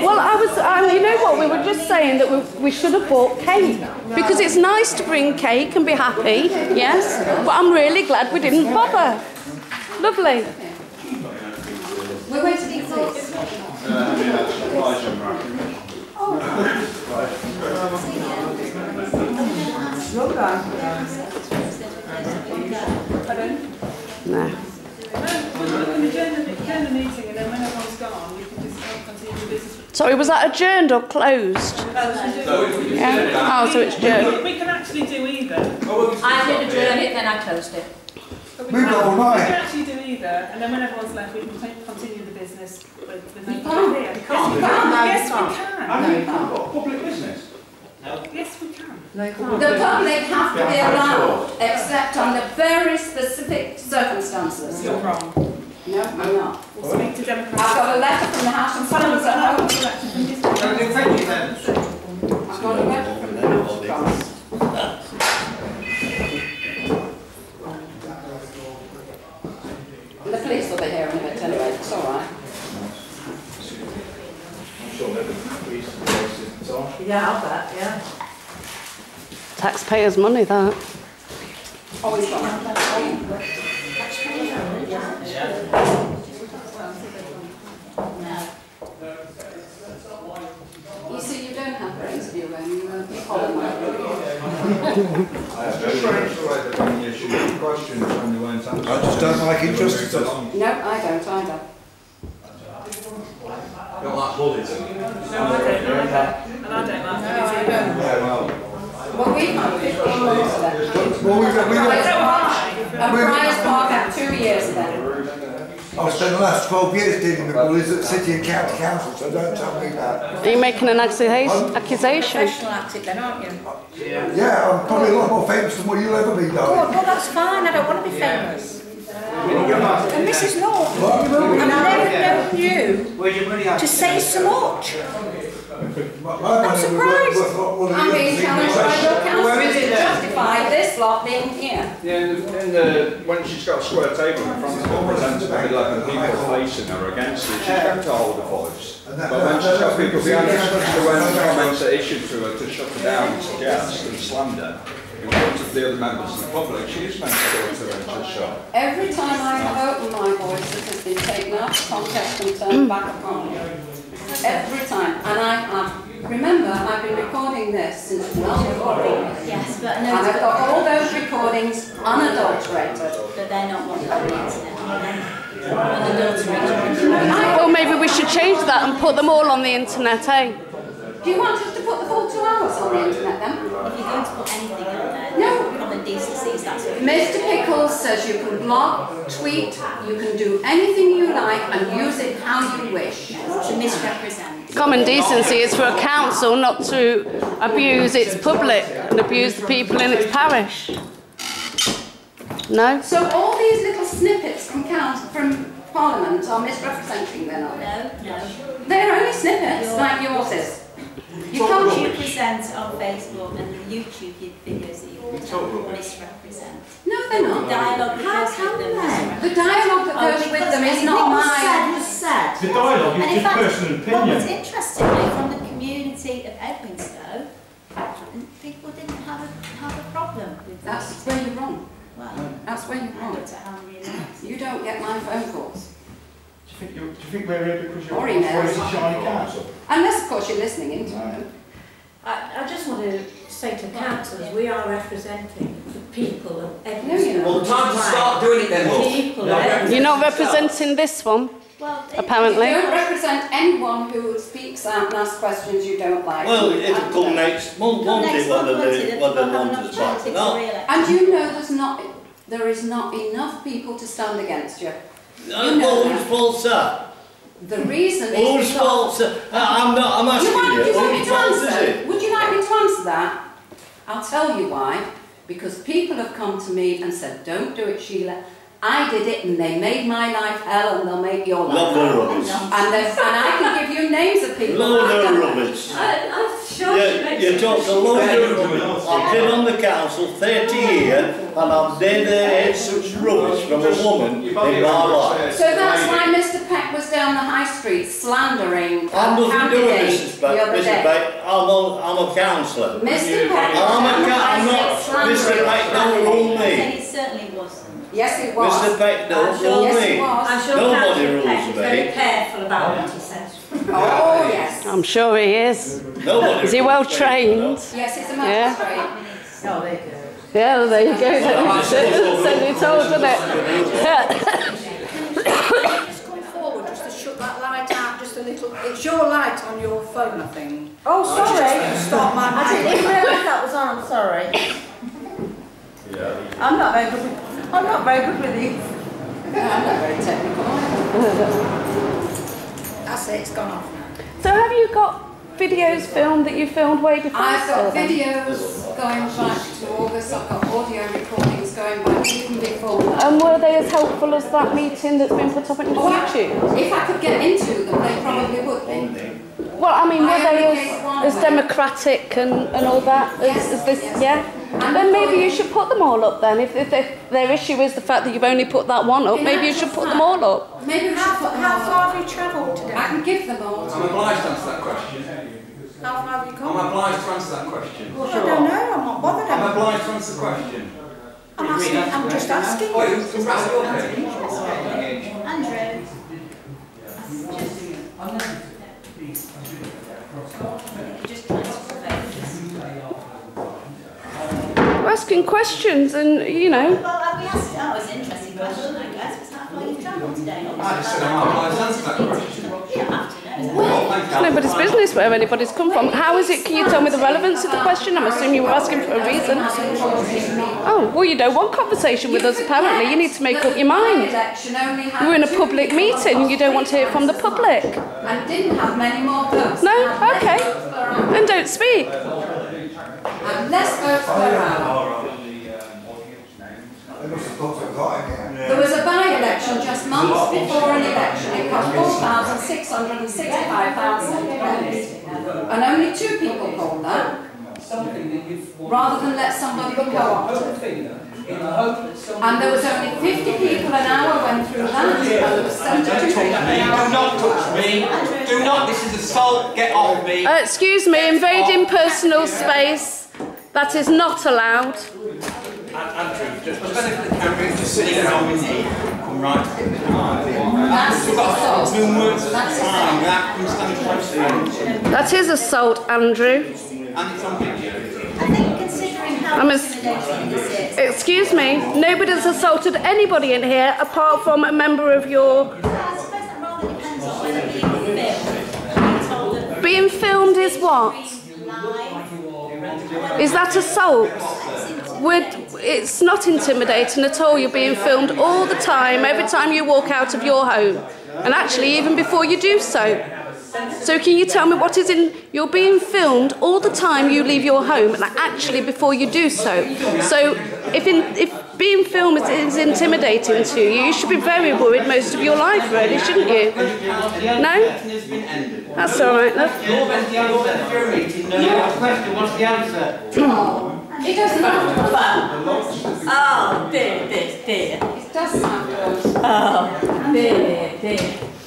Well, I was, um, you know what, we were just saying that we, we should have bought cake. Because it's nice to bring cake and be happy, yes? But I'm really glad we didn't bother. Lovely. We're going to eat this. No. can adjourn the, adjourn the meeting and then when everyone's gone, you can just continue your business. Sorry, was that adjourned or closed? Yeah? Oh, so it's adjourned. We can actually do either. I did adjourn it, then I closed it. But we We've got all can, we can actually do either, and then when everyone's left, we can continue the business with, with You can't. here. You can't. You can't. No, you Yes, can't. we can. Have you got public business? Yes, we can. The public have to be allowed, except under very specific circumstances. You're wrong. No, I'm not. We'll speak to I've got a letter from the House of Commons at home. thank you then. I've got a letter from the House of Commons. The police will be here in a bit anyway, it's all right. I'm sure they're the police assistants are. Yeah, I'll bet, yeah. Taxpayers' money, that. Oh, he's got You see, you don't have brains, do you, when you follow my Just trying to write that when have questions when you weren't answering. I just don't like injustice. No, I don't either. Don't like bullies. No, I don't either. And I don't like it either. Yeah, well. Well, we had 15 months of that. Well, we've got, we've Price got, Park, and Park had two years of that. I've spent the last 12 years dealing with bullies at city and county council, so don't tell me that. Are you making an accusa- accusation? professional at it then, aren't you? Yeah, I'm probably a lot more famous than what you'll ever be, Oh, darling. well, that's fine. I don't want to be famous. And Mrs. Norton, I've never known you to say so much. My- my money was worth- surprised. worth what- what I'm it being is. challenged by your Where is councillors to justify this lot being here. Yeah, in the, in the, when she's got a square table in front of her, presents maybe like the people facing her against her, she's got to hold a voice. But when she's got people behind her, especially when comments are issued to her to shut her down and suggest and slander, in front of the other members of the public, she is meant to go to her and. Every time I have opened my voice, it has been taken out of context and turned back upon me. Every time. And I have, remember, I've been recording this since last recording. Yes, but no. And no, I've got all those recordings unadulterated. but they're not wanted on the internet, are they? Unadulterated. Well, maybe we should change that and put them all on the internet, eh? Do you want us to put the full two hours on the internet then? If you're going to put anything out there, No. common decencies, that's what. Mr Pickles says you can blog, tweet, you can do anything you like and use it how you wish. To misrepresent. Common decency is for a council not to abuse its public and abuse the people in its parish. No? So all these little snippets from council, from Parliament are misrepresenting then, are they? No, no. They're only snippets, like yours is. You can't you present on Facebook and the YouTube videos that you put on misrepresent. No, they're The not. dialogue How that goes with can they? The dialogue that Oh, goes with them is anything not What was said was said. The dialogue And is in just fact, personal What was opinion. interestingly from the community of Edwinstowe, people didn't have a, have a problem with that. That's where you're wrong. Well, That's where you're wrong. looked at how many likes. You don't get my phone calls. Do you think, you're, do you think we're here because you're Or a emails. shiny council? Unless, of course, you're listening into them. I, I just want to say to councillors, we are representing the people of No, you're Edmonton. Well, time to start doing it then, love. People of You're not representing this one, Well, it- You apparently. don't represent anyone who speaks out and asks questions you don't like. Well, it'll come next month, won't it, whether won't they, it, whether they have want an us back or not. And you know there's not, there is not enough people to stand against you. Uh, know well, that. whose fault's that? The reason is Whose because... fault's that? I'm not, I'm You asking want, you, do you want me whose to answer? Would you like me to answer that? I'll tell you why. Because people have come to me and said, don't do it, Sheila. I did it and they made my life hell and they'll make your life Love hell. the rubbish. And, and I can give you names of people. Load I've of done- rubbish. I- I'm sure You, she makes you talk a load of rubbish. I've been on the council 30 years and I've never heard such rubbish from a woman in my life. So that's why Mr Peck was down the high street slandering I'm a nothing to do with candidate Mrs. the Beck. other Mrs. day. Beck, I'm a, I'm a councillor. Mr Peck was I'm down a the ca- I'm high not, street Mr. slandering Beck a don't rule candidate. And me. it certainly wasn't. Yes, it was. Mr. Beck don't rule Yes, me. it was. I'm sure Nobody Councillor rules Peck is very me. careful about what he says. Oh, yes. I'm sure he is. Nobody Is he well trained? Yes, it's a Yeah. magistrate. Oh, there you go. Yeah, well, there you go. so you told, didn't it? Just come forward, just to shut that light out just a little. It's your light on your phone, I think. Oh, sorry. Stop my I didn't even realise that was on, I'm sorry. I'm not very good with, I'm not very good with these. I'm not very technical. That's it, it's gone off now. So have you got videos filmed that you filmed way before? I've got videos going back to August, I've got audio recordings going back even before that. And were they as helpful as that meeting that's been put up on Oh, YouTube? If I could get into them, they probably would be. Well, I mean, were I they only gave one as, as democratic and, and all that as, Yes, as this? yes. Yeah. And then maybe you should put them all up then. If, if they, their issue is the fact that you've only put that one up, In maybe you should put them all up. Maybe we should How, put them how far up. have you travelled today? I can give them all to I'm you. obliged to answer that question. How far have you I'm obliged to answer that question. I don't know, I'm not bothered. I'm I'm, obliged to answer the question. I'm, asking, I'm just asking. Oh, you can wrap it up. Andrew. Just We're asking questions and, you know. Well, we asked, oh, that was an interesting question, I guess, was how far you've travelled today. I just said oh, I'm obliged that question. You don't have to know. Well, It's nobody's business where anybody's come from. How is it? Can you tell me the relevance of the question? I'm assuming you were asking for a reason. Oh, well, you don't want conversation with us, apparently. You need to make up your mind. We're in a public meeting, you don't want to hear from the public. And didn't have many more votes. No? Okay. votes. Then don't speak. And less votes per hour. They must have put a got in here. There was a by-election just months before an election. It cost four thousand six hundred and sixty-five pounds. And only two people called that, rather than let somebody be co-opted. And there was only fifty people an hour went through that, and there was seventy-two people an Do not touch me. Do not. This is assault. Get off me. Uh, excuse me, invading personal space. That is not allowed. Andrew, just, just, Andrew, just sit down with me. Come right. That's We've got assault. two words at That's time. That can stand to That is assault, Andrew. And it's on video. I think considering how I'm. Excuse me, nobody's assaulted anybody in here apart from a member of your. Being filmed is what? Is that assault? Would it's not intimidating at all. You're being filmed all the time, every time you walk out of your home, and actually even before you do so. So can you tell me what is in? You're being filmed all the time you leave your home, and actually before you do so. So if in, if being filmed is, is intimidating to you, you should be very worried most of your life, really, shouldn't you? No? That's all right, love. It doesn't have to. Oh, dear, dear, dear. It doesn't have to. Oh, dear, dear.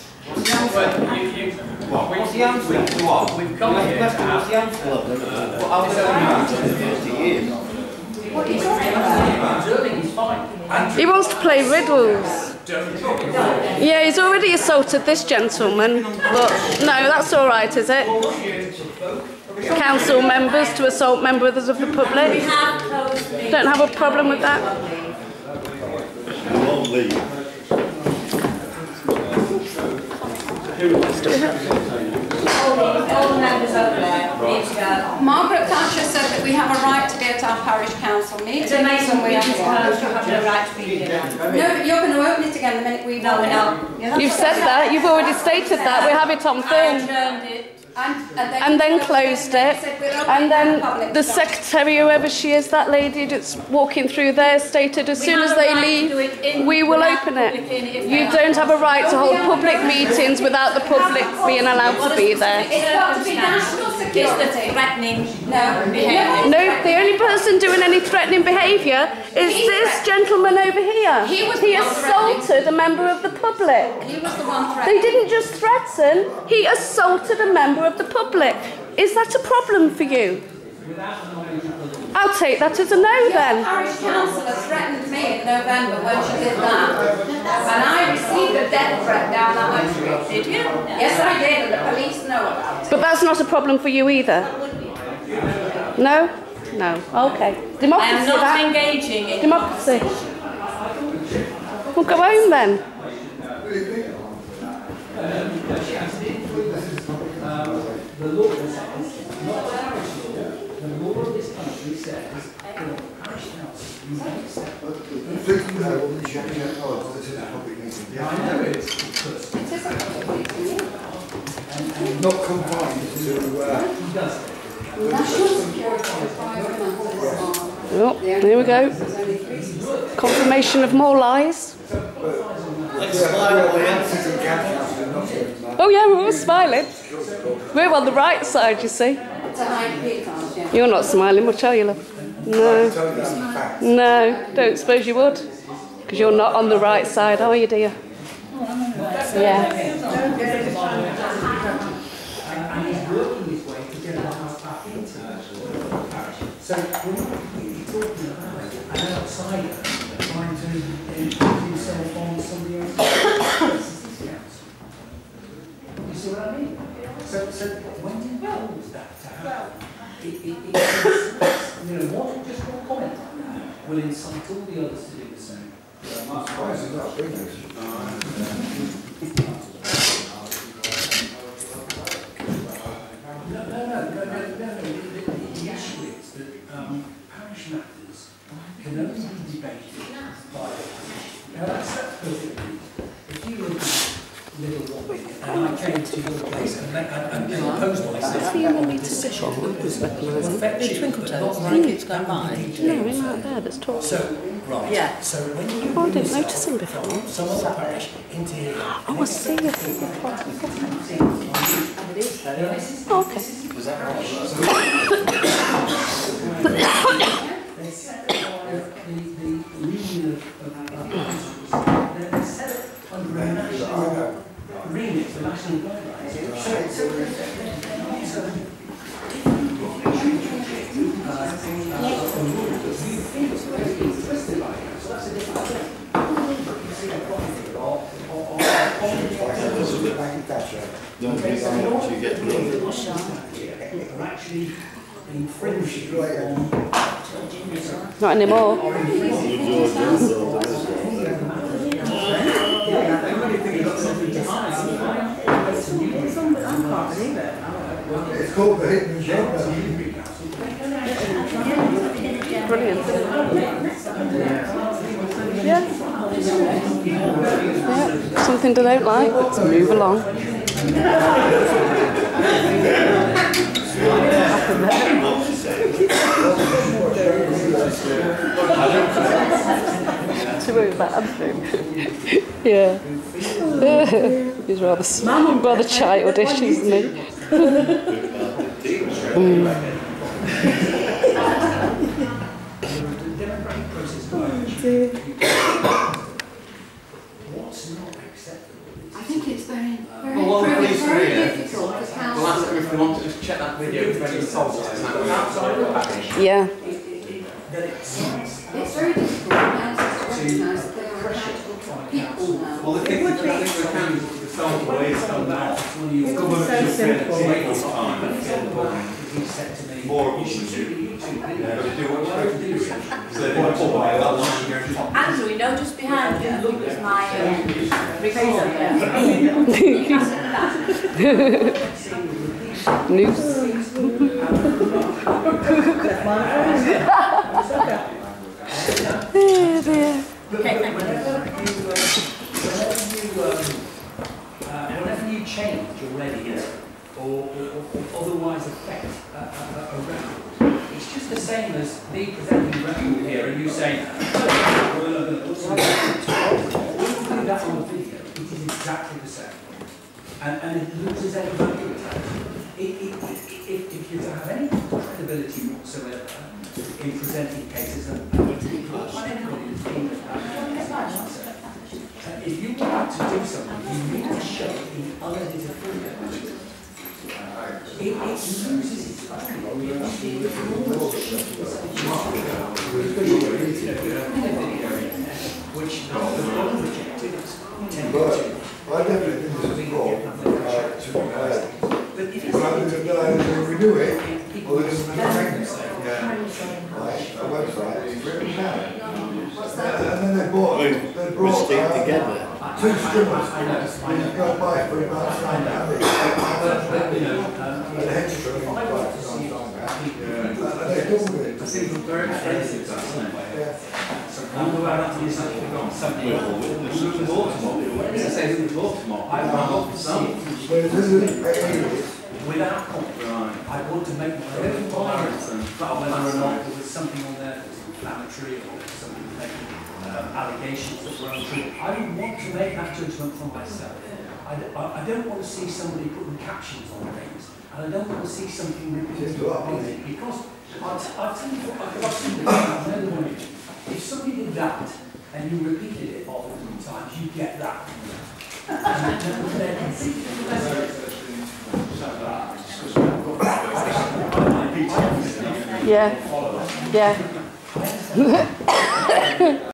What's the answer? What? We've come here to What's the answer? Well, I was saying What are you talking about? He wants to play riddles. Yeah, he's already assaulted this gentleman, but no, that's all right, is it? Council members to assault members of the public. Have closed the Don't have a problem with that. You won't leave. all the, all the members over there need to go. Margaret Thatcher said that we have a right to be at our parish council meetings. It's amazing we we have just one. closed, right to be here. No, but you're going to open it again the minute we No, vote we're not. You've said that. You've already stated that. We have it on I film. And, and then, and then closed it. Said, "We'll open And then the secretary, whoever she is, that lady that's walking through there, stated as We soon as they leave, we will open it. You don't have a right to hold public meetings without the public being allowed to be there. It's got to be national It's the threatening No, behaviour. No, the only person doing any threatening behaviour is this gentleman over here. He was He the one threatening. assaulted a member of the public. He was the one They didn't just threaten, he assaulted a member of the public. Is that a problem for you? I'll take that as a no then. Parish councillor threatened me in November when she did that. And I received a death threat down that high street. Did you? Yes, I did, and the police know about it. But that's not a problem for you either. No? No. Okay. Democracy, I Democracy. am not that. engaging in Democracy. Well, go home then. The law says, not parish law, the law of this country says, parish council, you may accept. Please know what the check check cards, this is a public meeting. I know it, is a public meeting, yeah. Not confined to, uh, he does. National security and private matters are. Oh, here we go. There's only three. Confirmation of more lies. Let's smile, will you? city council, not to, Oh yeah, we're all smiling. We're on the right side, you see. To hide peatons, yeah. You're not smiling much, are you, love? No. No, don't suppose you would. Because you're not on the right side, are you, dear? Yeah. So? So, when you cause that it, it, it, you know, one, just one comment will incite all the others to do the same. Price is not big, is it? No, no, no, no, no, no, no. The, the, the issue is that um, parish matters can only be debated by the parish. Now that's, that's perfectly. If you look at Little Robin and I came to your place and, and, and, and proposed myself. You want me to sit on? Who's recognising? Affect you, but not like mm. it, that would be No, him out there that's talking. So, right. Yeah. So when you Oh, I didn't yourself notice him before. from some other parish into here. Oh, I see you. Oh, okay. the, the union of, of, of councils, they're, they're set up under a remit for national guidelines. So, so they're, they're, they're not, uh, on Not anymore. Brilliant. Yeah. Yeah. Something they don't like. Let's move along. To move that Andrew. yeah. He's rather, rather childish, isn't he? Mm. what's not acceptable. I think it's very, very, Well, while the very, police are very here, difficult for We'll ask council. them if they want to just check that video for any assaults tonight. Yeah. It's very difficult for councils to recognise that they are accountable people now. Well, the thing, the thing with the county is the way it's done now. Government should spend so its time. He said to me, More you should do. Yeah, do what you're supposed to do. So they want to talk that line here in. Andrew, you know, just behind you is my uh, recorder. Noose. oh whenever you, um, uh, change or, or, otherwise affect a, record. It's just the same as me presenting a record here and you "Oh, well, I'm going to put some records on." When you do that on the video, it is exactly the same. And, and it loses any in presenting cases, and and people, I don't know, it's been, uh, if you want to do something, you need to show it in unedited format. It, it loses its value. It- it- Which the one rejected, tended But to. I definitely think this is wrong, uh, to, uh, But if Well, I'm it's. going to renew it, People or there's another thing, Yeah. right, down. And then they they brought, uh, together. two strippers, go buy for about without. Right. I want to make my own something on there inflammatory or something making um, allegations that were untrue. I would want to make that judgment for myself. I don't want to see somebody putting captions on things, and I don't want to see something repeated repeated, because I'll, t- I'll tell you what, I've seen something, the one If somebody did that and you repeated it all multiple times, you get that. And then- then- Yeah. Yeah. ね。